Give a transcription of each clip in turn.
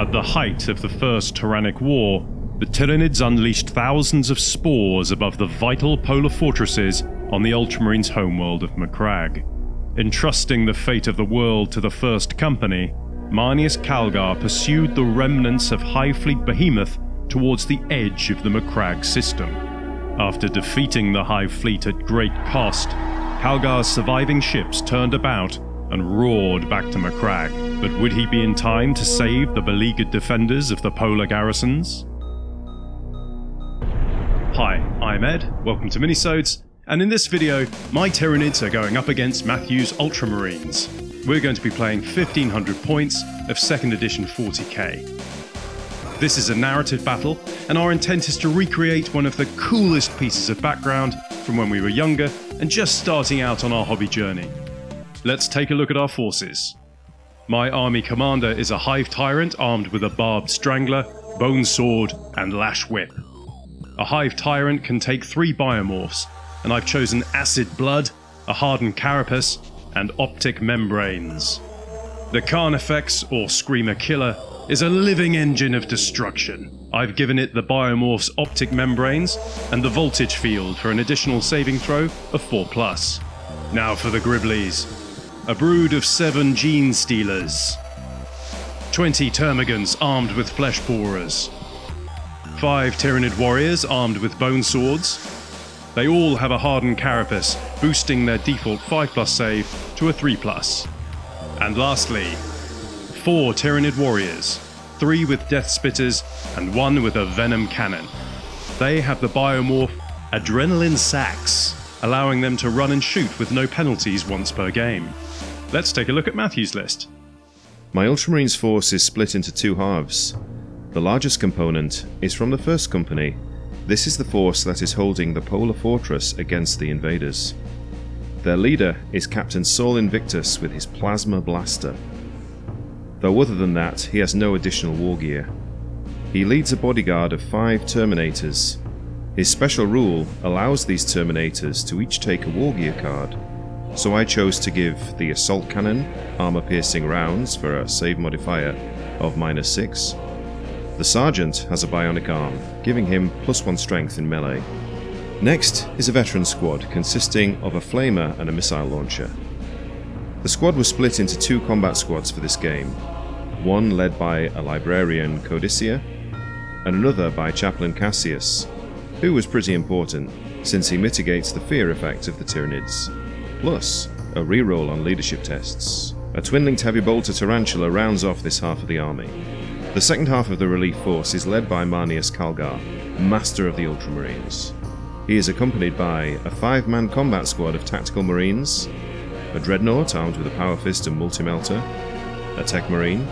At the height of the First Tyrannic War, the Tyranids unleashed thousands of spores above the vital polar fortresses on the Ultramarines' homeworld of Macragge. Entrusting the fate of the world to the First Company, Marneus Calgar pursued the remnants of Hive Fleet Behemoth towards the edge of the Macragge system. After defeating the Hive Fleet at great cost, Calgar's surviving ships turned about and roared back to Macragge. But would he be in time to save the beleaguered defenders of the polar garrisons? Hi, I'm Ed, welcome to Minisodes, and in this video, my Tyranids are going up against Matthew's Ultramarines. We're going to be playing 1500 points of 2nd edition 40k. This is a narrative battle, and our intent is to recreate one of the coolest pieces of background from when we were younger and just starting out on our hobby journey. Let's take a look at our forces. My army commander is a Hive Tyrant armed with a Barbed Strangler, Bone Sword, and Lash Whip. A Hive Tyrant can take three biomorphs, and I've chosen Acid Blood, a Hardened Carapace, and Optic Membranes. The Carnifex, or Screamer Killer, is a living engine of destruction. I've given it the Biomorph's optic membranes and the voltage field for an additional saving throw of 4 plus. Now for the Gribblies. A brood of 7 Gene Stealers. 20 Termagants armed with Flesh Borers. 5 Tyranid Warriors armed with Bone Swords. They all have a hardened carapace, boosting their default 5 plus save to a 3 plus. And lastly, four Tyranid warriors, three with Death Spitters, and one with a Venom cannon. They have the biomorph Adrenaline Sacs, allowing them to run and shoot with no penalties once per game. Let's take a look at Matthew's list. My Ultramarines force is split into two halves. The largest component is from the First Company. This is the force that is holding the Polar Fortress against the invaders. Their leader is Captain Saul Invictus with his Plasma Blaster though other than that, he has no additional war gear. He leads a bodyguard of five Terminators. His special rule allows these Terminators to each take a war gear card, so I chose to give the Assault Cannon armor piercing rounds for a save modifier of minus 6. The Sergeant has a bionic arm, giving him plus 1 strength in melee. Next is a veteran squad consisting of a flamer and a missile launcher. The squad was split into two combat squads for this game, one led by a librarian Codicier, and another by Chaplain Cassius, who was pretty important since he mitigates the fear effect of the Tyranids, plus a reroll on leadership tests. A twin-linked heavy bolter Tarantula rounds off this half of the army. The second half of the relief force is led by Marneus Calgar, master of the Ultramarines. He is accompanied by a five-man combat squad of tactical marines, a dreadnought armed with a power fist and multi-melter, a tech marine,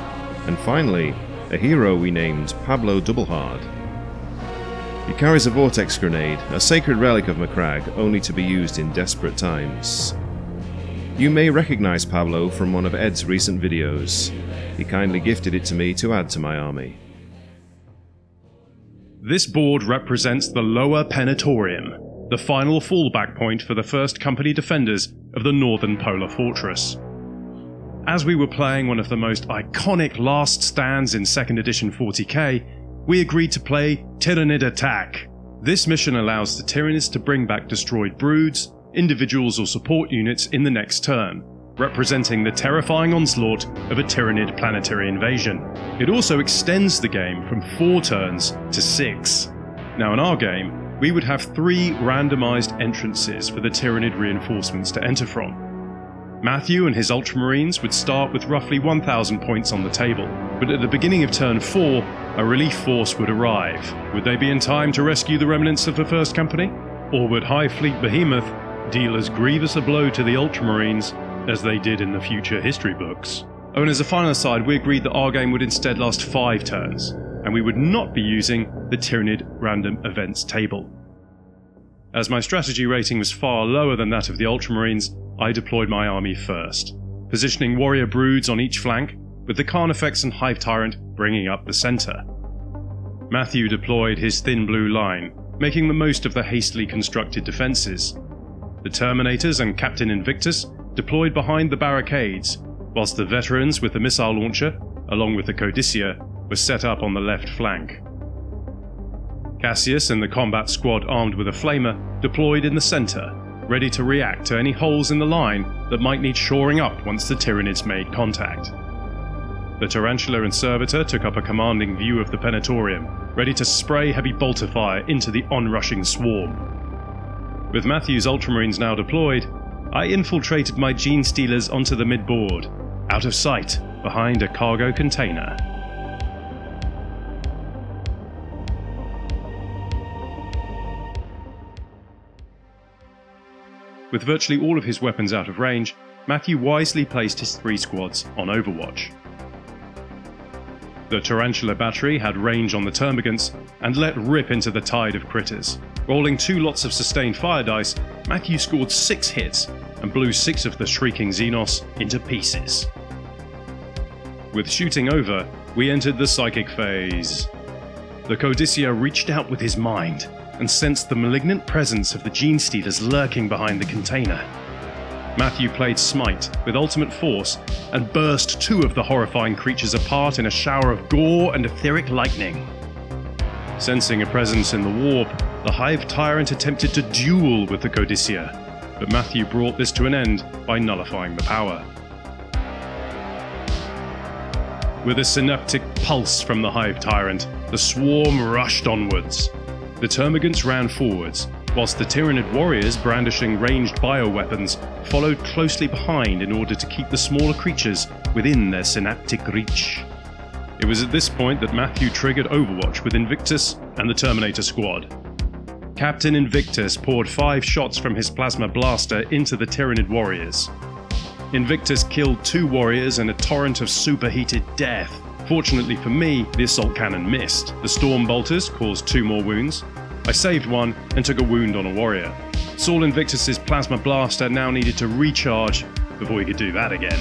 and finally, a hero we named Pablo Doublehard. He carries a vortex grenade, a sacred relic of Macragge, only to be used in desperate times. You may recognize Pablo from one of Ed's recent videos. He kindly gifted it to me to add to my army. This board represents the Lower Penitorium, the final fallback point for the first company defenders of the northern polar fortress. As we were playing one of the most iconic last stands in 2nd edition 40k, we agreed to play Tyranid Attack. This mission allows the Tyranids to bring back destroyed broods, individuals or support units in the next turn, representing the terrifying onslaught of a Tyranid planetary invasion. It also extends the game from 4 turns to 6. Now in our game, we would have three randomized entrances for the Tyranid reinforcements to enter from. Matthew and his Ultramarines would start with roughly 1,000 points on the table, but at the beginning of turn 4, a relief force would arrive. Would they be in time to rescue the remnants of the First Company? Or would Hive Fleet Behemoth deal as grievous a blow to the Ultramarines as they did in the future history books? Oh, and as a final aside, we agreed that our game would instead last 5 turns, and we would not be using the Tyranid random events table. As my strategy rating was far lower than that of the Ultramarines, I deployed my army first, positioning warrior broods on each flank, with the Carnifex and Hive Tyrant bringing up the centre. Matthew deployed his thin blue line, making the most of the hastily constructed defences. The Terminators and Captain Invictus deployed behind the barricades, whilst the veterans with the missile launcher, along with the Codicier, were set up on the left flank. Cassius and the combat squad armed with a flamer deployed in the centre, ready to react to any holes in the line that might need shoring up once the Tyranids made contact. The Tarantula and Servitor took up a commanding view of the Penitorium, ready to spray heavy bolter fire into the onrushing swarm. With Matthew's Ultramarines now deployed, I infiltrated my gene stealers onto the midboard, out of sight behind a cargo container. With virtually all of his weapons out of range, Matthew wisely placed his three squads on Overwatch. The Tarantula battery had range on the termagants and let rip into the tide of critters. Rolling two lots of sustained fire dice, Matthew scored six hits and blew six of the shrieking Xenos into pieces. With shooting over, we entered the psychic phase. The Codicier reached out with his mind and sensed the malignant presence of the Genestealers lurking behind the container. Matthew played Smite with ultimate force and burst two of the horrifying creatures apart in a shower of gore and etheric lightning. Sensing a presence in the warp, the Hive Tyrant attempted to duel with the Codicier, but Matthew brought this to an end by nullifying the power. With a synaptic pulse from the Hive Tyrant, the swarm rushed onwards. The Termagants ran forwards, whilst the Tyranid warriors brandishing ranged bioweapons followed closely behind in order to keep the smaller creatures within their synaptic reach. It was at this point that Matthew triggered Overwatch with Invictus and the Terminator squad. Captain Invictus poured five shots from his plasma blaster into the Tyranid warriors. Invictus killed two warriors in a torrent of superheated death, Fortunately for me, the assault cannon missed. The storm bolters caused two more wounds. I saved one and took a wound on a warrior. Saul Invictus's plasma blaster now needed to recharge before he could do that again.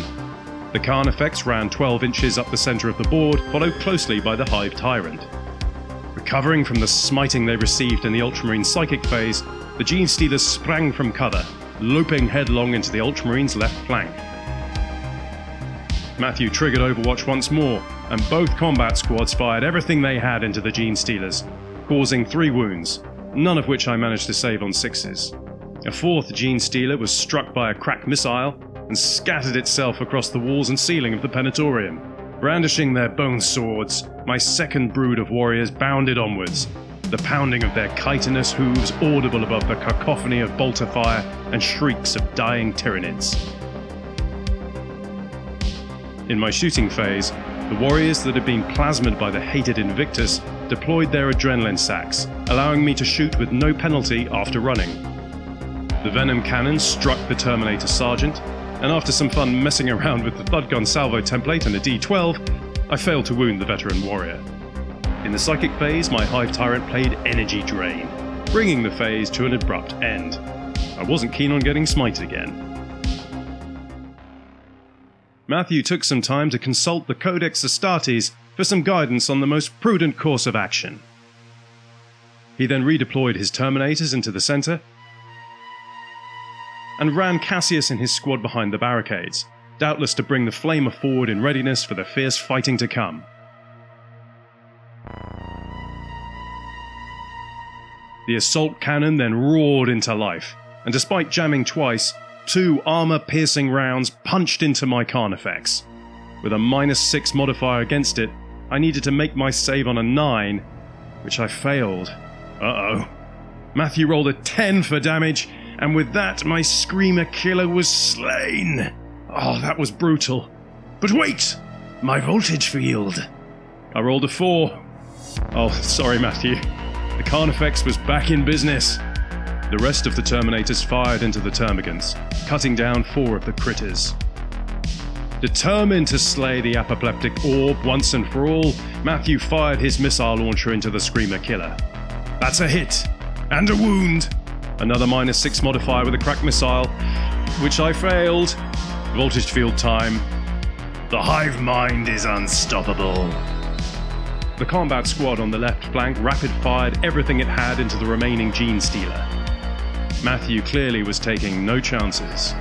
The Carnifex ran 12 inches up the centre of the board, followed closely by the Hive Tyrant. Recovering from the smiting they received in the Ultramarine psychic phase, the Genestealers sprang from cover, loping headlong into the Ultramarines' left flank. Matthew triggered Overwatch once more, and both combat squads fired everything they had into the Gene Stealers, causing three wounds, none of which I managed to save on sixes. A fourth Gene Stealer was struck by a crack missile and scattered itself across the walls and ceiling of the Penitorium. Brandishing their bone swords, my second brood of warriors bounded onwards, the pounding of their chitinous hooves audible above the cacophony of bolter fire and shrieks of dying tyranids. In my shooting phase, the warriors that had been plasmed by the hated Invictus deployed their adrenaline sacs, allowing me to shoot with no penalty after running. The Venom cannon struck the Terminator Sergeant, and after some fun messing around with the Thud Gun salvo template and a D12, I failed to wound the veteran warrior. In the psychic phase, my Hive Tyrant played Energy Drain, bringing the phase to an abrupt end. I wasn't keen on getting smited again. Matthew took some time to consult the Codex Astartes for some guidance on the most prudent course of action. He then redeployed his Terminators into the centre and ran Cassius and his squad behind the barricades, doubtless to bring the Flamer forward in readiness for the fierce fighting to come. The assault cannon then roared into life, and despite jamming twice, two armor piercing rounds punched into my Carnifex. With a minus 6 modifier against it, I needed to make my save on a 9, which I failed. Uh oh. Matthew rolled a 10 for damage, and with that, my Screamer Killer was slain. Oh, that was brutal. But wait! My voltage field! I rolled a 4. Oh, sorry, Matthew. The Carnifex was back in business. The rest of the Terminators fired into the Termagants, cutting down four of the critters. Determined to slay the apoplectic orb once and for all, Matthew fired his missile launcher into the Screamer Killer. That's a hit! And a wound! Another minus 6 modifier with a crack missile, which I failed. Voltage field time. The hive mind is unstoppable. The combat squad on the left flank rapid fired everything it had into the remaining Genestealer. Matthew clearly was taking no chances.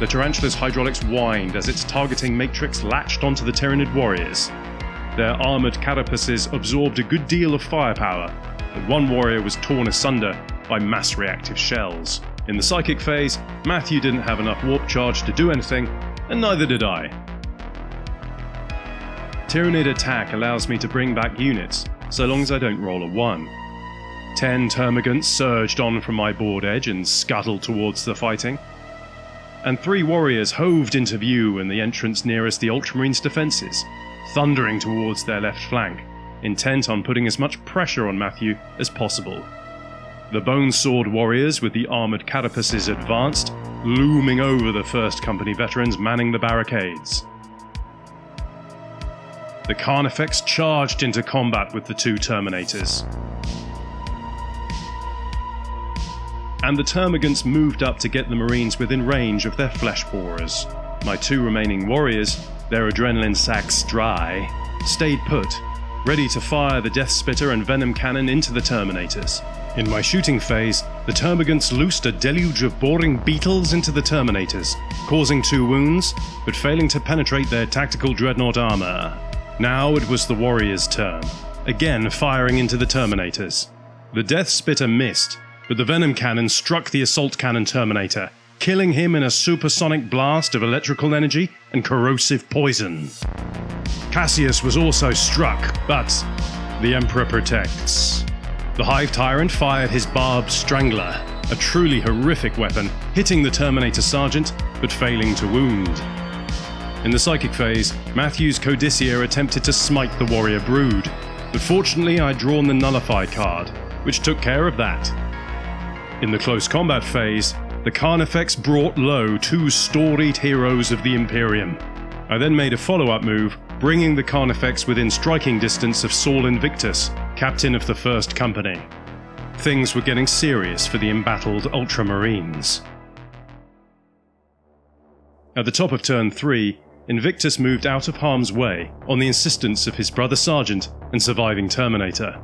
The tarantula's hydraulics whined as its targeting matrix latched onto the Tyranid warriors. their armoured carapaces absorbed a good deal of firepower, but one warrior was torn asunder by mass reactive shells. In the psychic phase, Matthew didn't have enough warp charge to do anything, and neither did I. Tyranid attack allows me to bring back units, so long as I don't roll a 1. Ten termagants surged on from my board edge and scuttled towards the fighting. And three warriors hoved into view in the entrance nearest the Ultramarines' defences, thundering towards their left flank, intent on putting as much pressure on Matthew as possible. The Bone Sword warriors with the armoured carapaces advanced, looming over the 1st Company veterans manning the barricades. The Carnifex charged into combat with the two Terminators. And the Termagants moved up to get the Marines within range of their flesh borers. My two remaining warriors, their adrenaline sacs dry, stayed put, ready to fire the Death Spitter and Venom Cannon into the Terminators. In my shooting phase, the Termagants loosed a deluge of boring beetles into the Terminators, causing two wounds, but failing to penetrate their tactical dreadnought armor. Now it was the Warriors' turn, again firing into the Terminators. The Death Spitter missed, but the Venom Cannon struck the Assault Cannon Terminator, killing him in a supersonic blast of electrical energy and corrosive poison. Cassius was also struck, but the Emperor protects. The Hive Tyrant fired his barbed Strangler, a truly horrific weapon, hitting the Terminator Sergeant, but failing to wound. In the psychic phase, Matthew's Codicier attempted to smite the warrior brood, but fortunately I'd drawn the Nullify card, which took care of that. In the close combat phase, the Carnifex brought low two storied heroes of the Imperium. I then made a follow-up move, bringing the Carnifex within striking distance of Saul Invictus, captain of the First Company. Things were getting serious for the embattled Ultramarines. At the top of turn 3, Invictus moved out of harm's way on the insistence of his brother Sergeant and surviving Terminator.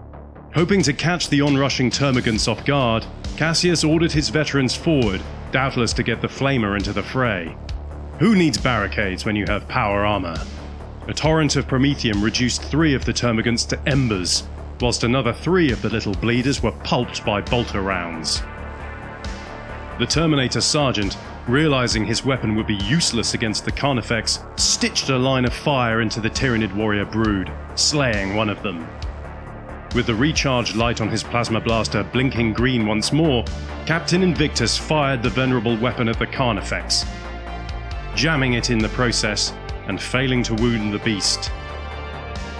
Hoping to catch the onrushing Termagants off guard, Cassius ordered his veterans forward, doubtless to get the Flamer into the fray. Who needs barricades when you have power armor? A torrent of Promethium reduced three of the Termagants to embers, whilst another three of the little bleeders were pulped by bolter rounds. The Terminator Sergeant realizing his weapon would be useless against the Carnifex, stitched a line of fire into the Tyranid warrior brood, slaying one of them. With the recharged light on his plasma blaster blinking green once more, Captain Invictus fired the venerable weapon at the Carnifex, jamming it in the process and failing to wound the beast.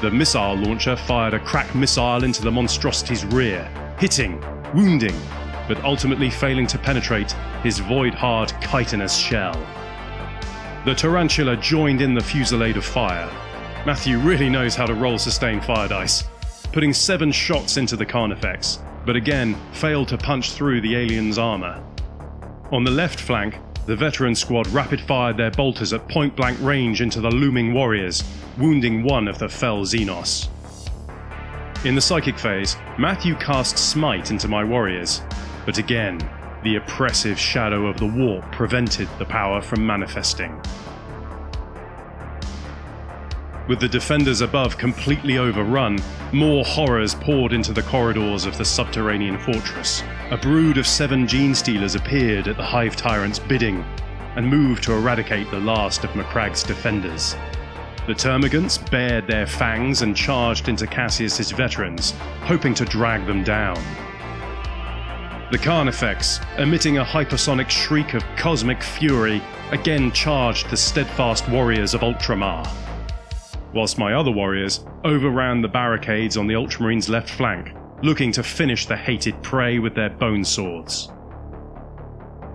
The missile launcher fired a crack missile into the monstrosity's rear, hitting, wounding, but ultimately failing to penetrate his void-hard chitinous shell. The tarantula joined in the fusillade of fire. Matthew really knows how to roll sustained fire dice, putting seven shots into the Carnifex, but again failed to punch through the alien's armor. On the left flank, the veteran squad rapid fired their bolters at point blank range into the looming warriors, wounding one of the fell Xenos. In the psychic phase, Matthew cast Smite into my warriors, but again, the oppressive shadow of the warp prevented the power from manifesting. With the defenders above completely overrun, more horrors poured into the corridors of the subterranean fortress. A brood of seven gene stealers appeared at the Hive Tyrant's bidding and moved to eradicate the last of Macragge's defenders. The Termagants bared their fangs and charged into Cassius's veterans, hoping to drag them down. The Carnifex, emitting a hypersonic shriek of cosmic fury, again charged the steadfast warriors of Ultramar. Whilst my other warriors overran the barricades on the Ultramarines' left flank, looking to finish the hated prey with their bone swords.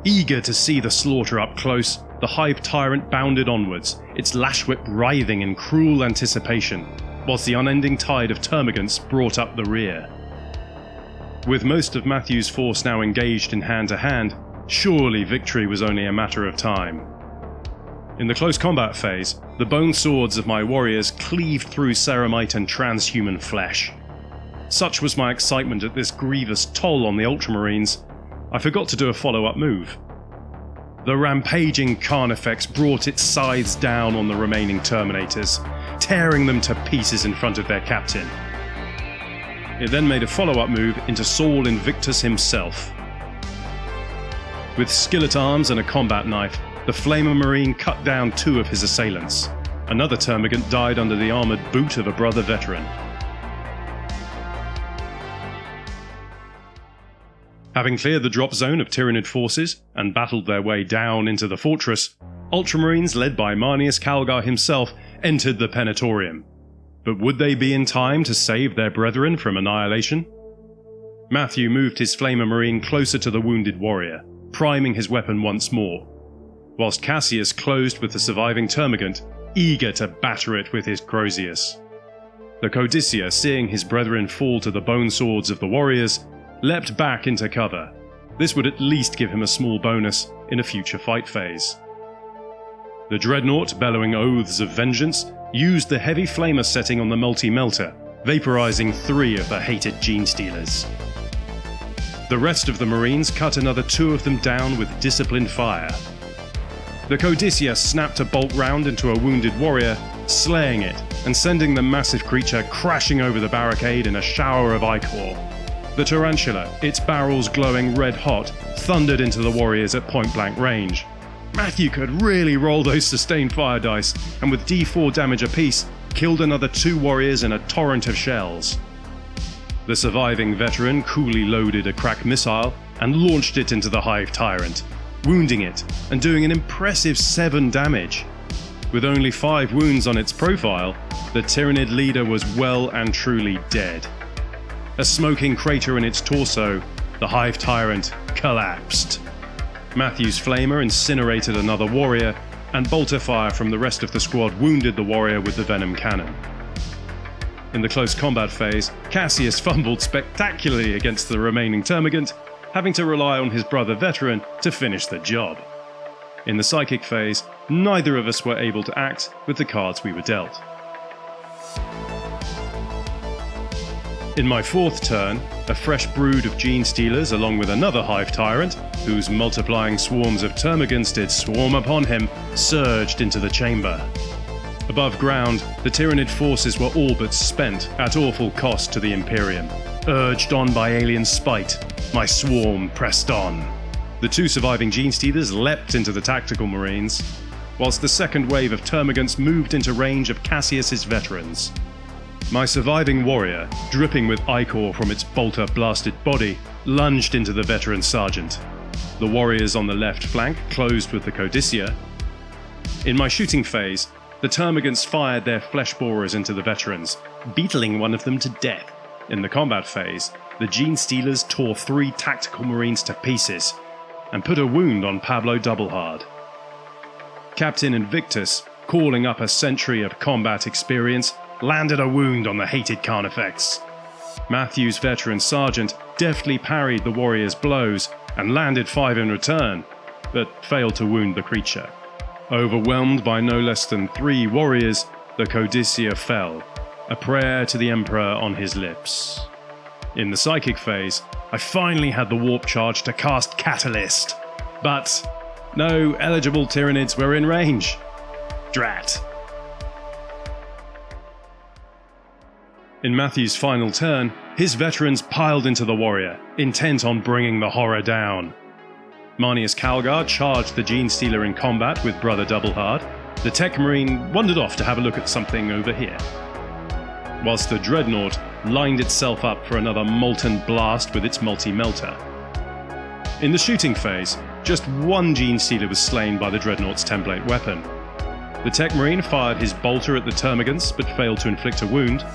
Eager to see the slaughter up close, the Hive Tyrant bounded onwards, its lash whip writhing in cruel anticipation, whilst the unending tide of termagants brought up the rear. With most of Matthew's force now engaged in hand to hand, surely victory was only a matter of time. In the close combat phase, the bone swords of my warriors cleaved through ceramite and transhuman flesh. Such was my excitement at this grievous toll on the Ultramarines, I forgot to do a follow up move. the rampaging Carnifex brought its scythes down on the remaining Terminators, tearing them to pieces in front of their captain. It then made a follow up move into Saul Invictus himself. With skillet arms and a combat knife, the Flamer Marine cut down two of his assailants. Another termagant died under the armoured boot of a brother veteran. Having cleared the drop zone of Tyranid forces and battled their way down into the fortress, Ultramarines led by Marneus Calgar himself entered the Penitorium. But would they be in time to save their brethren from annihilation? Matthew moved his Flamer Marine closer to the wounded warrior, priming his weapon once more, whilst Cassius closed with the surviving Termagant, eager to batter it with his Crozius. The Codicier, seeing his brethren fall to the bone swords of the warriors, leapt back into cover. This would at least give him a small bonus in a future fight phase. The Dreadnought, bellowing oaths of vengeance, used the heavy flamer setting on the multi melter, vaporizing three of the hated Gene Stealers. The rest of the Marines cut another two of them down with disciplined fire. The Codicier snapped a bolt round into a wounded warrior, slaying it and sending the massive creature crashing over the barricade in a shower of ichor. The tarantula, its barrels glowing red hot, thundered into the warriors at point blank range. Matthew could really roll those sustained fire dice, and with d4 damage apiece, killed another two warriors in a torrent of shells. The surviving veteran coolly loaded a crack missile and launched it into the Hive Tyrant, wounding it and doing an impressive 7 damage. With only 5 wounds on its profile, the Tyranid leader was well and truly dead a smoking crater in its torso, the Hive Tyrant collapsed. Matthew's Flamer incinerated another warrior, and bolter fire from the rest of the squad wounded the warrior with the Venom cannon. In the close combat phase, Cassius fumbled spectacularly against the remaining Termagant, having to rely on his brother Veteran to finish the job. In the psychic phase, neither of us were able to act with the cards we were dealt. In my fourth turn, a fresh brood of gene stealers, along with another hive tyrant, whose multiplying swarms of termagants did swarm upon him, surged into the chamber. Above ground, the Tyranid forces were all but spent, at awful cost to the Imperium. Urged on by alien spite, my swarm pressed on. The two surviving Gene Stealers leapt into the tactical marines, whilst the second wave of termagants moved into range of Cassius's veterans. My surviving warrior, dripping with ichor from its bolter blasted body, lunged into the veteran sergeant. The warriors on the left flank closed with the Codicier. In my shooting phase, the termagants fired their flesh borers into the veterans, beetling one of them to death. In the combat phase, the Gene Stealers tore three tactical marines to pieces and put a wound on Pablo Doublehard. Captain Invictus, calling up a century of combat experience, landed a wound on the hated Carnifex. Matthew's veteran sergeant deftly parried the warrior's blows and landed five in return, but failed to wound the creature. Overwhelmed by no less than three warriors, the Codicier fell, a prayer to the Emperor on his lips. In the psychic phase, I finally had the warp charge to cast Catalyst, but no eligible Tyranids were in range. Drat. In Matthew's final turn, his veterans piled into the warrior, intent on bringing the horror down. Marneus Calgar charged the Gene Stealer in combat with Brother Doublehard. The Tech Marine wandered off to have a look at something over here. Whilst the Dreadnought lined itself up for another molten blast with its multi melter. In the shooting phase, just one Gene Stealer was slain by the Dreadnought's template weapon. The Tech Marine fired his bolter at the Termagants but failed to inflict a wound,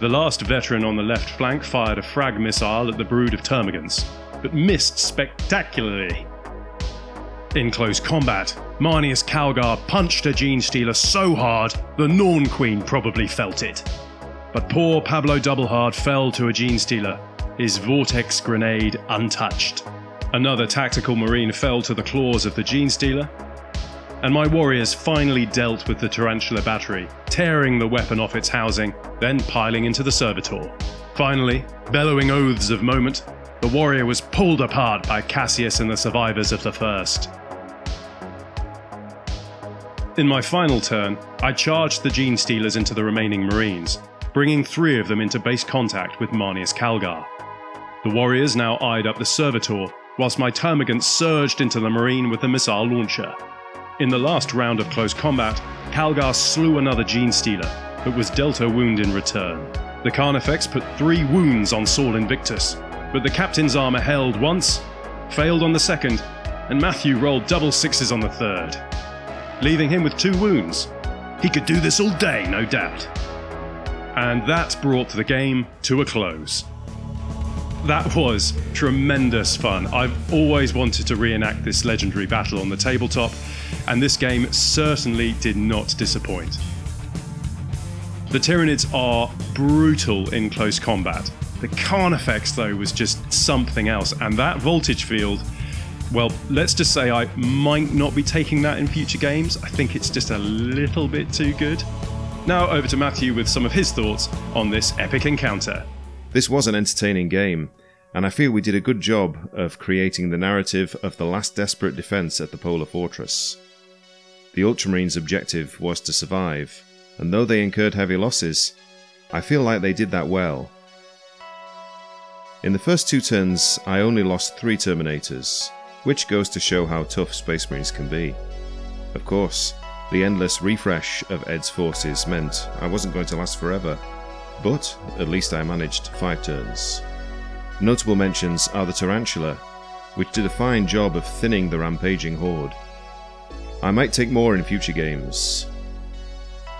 the last veteran on the left flank fired a frag missile at the brood of termagants, but missed spectacularly. In close combat, Marneus Calgar punched a Gene Stealer so hard the Norn Queen probably felt it. But poor Pablo Doublehard fell to a Gene Stealer, his vortex grenade untouched. Another tactical marine fell to the claws of the Gene Stealer, and my warriors finally dealt with the Tarantula battery, tearing the weapon off its housing, then piling into the servitor. Finally, bellowing oaths of moment, the warrior was pulled apart by Cassius and the survivors of the first. In my final turn, I charged the Gene Stealers into the remaining Marines, bringing three of them into base contact with Marneus Calgar. The warriors now eyed up the servitor, whilst my termagant surged into the Marine with the missile launcher. In the last round of close combat, Calgar slew another Gene Stealer, but was dealt a wound in return. The Carnifex put three wounds on Saul Invictus, but the captain's armor held once, failed on the second, and Matthew rolled double sixes on the third, leaving him with two wounds. He could do this all day, no doubt. And that brought the game to a close. That was tremendous fun. I've always wanted to reenact this legendary battle on the tabletop, and this game certainly did not disappoint. The Tyranids are brutal in close combat. The Carnifex, though, was just something else, and that voltage field well, let's just say I might not be taking that in future games. I think it's just a little bit too good. Now over to Matthew with some of his thoughts on this epic encounter. This was an entertaining game, and I feel we did a good job of creating the narrative of the last desperate defense at the Polar Fortress. The Ultramarines' objective was to survive, and though they incurred heavy losses, I feel like they did that well. In the first two turns, I only lost three Terminators, which goes to show how tough Space Marines can be. Of course, the endless refresh of Ed's forces meant I wasn't going to last forever, but at least I managed five turns. Notable mentions are the Tarantula, which did a fine job of thinning the rampaging horde. I might take more in future games.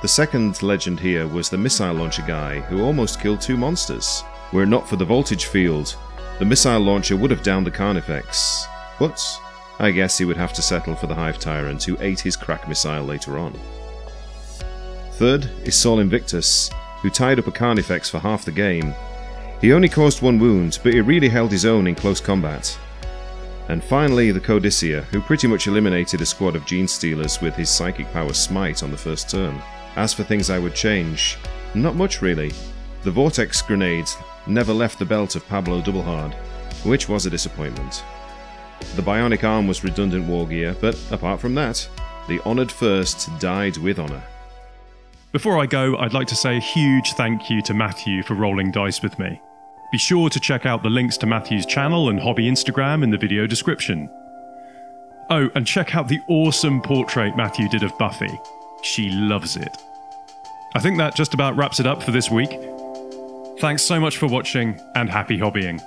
The second legend here was the missile launcher guy who almost killed two monsters. Were it not for the voltage field, the missile launcher would have downed the Carnifex, but I guess he would have to settle for the Hive Tyrant who ate his crack missile later on. Third is Saul Invictus, who tied up a Carnifex for half the game. He only caused one wound, but he really held his own in close combat. And finally, the Codicier, who pretty much eliminated a squad of Gene Stealers with his Psychic Power Smite on the first turn. As for things I would change, not much really. The Vortex grenade never left the belt of Pablo Doublehard, which was a disappointment. The bionic arm was redundant war gear, but apart from that, the honoured first died with honour. Before I go, I'd like to say a huge thank you to Matthew for rolling dice with me. Be sure to check out the links to Matthew's channel and hobby Instagram in the video description. Oh, and check out the awesome portrait Matthew did of Buffy. She loves it. I think that just about wraps it up for this week. Thanks so much for watching, and happy hobbying.